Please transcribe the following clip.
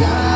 desire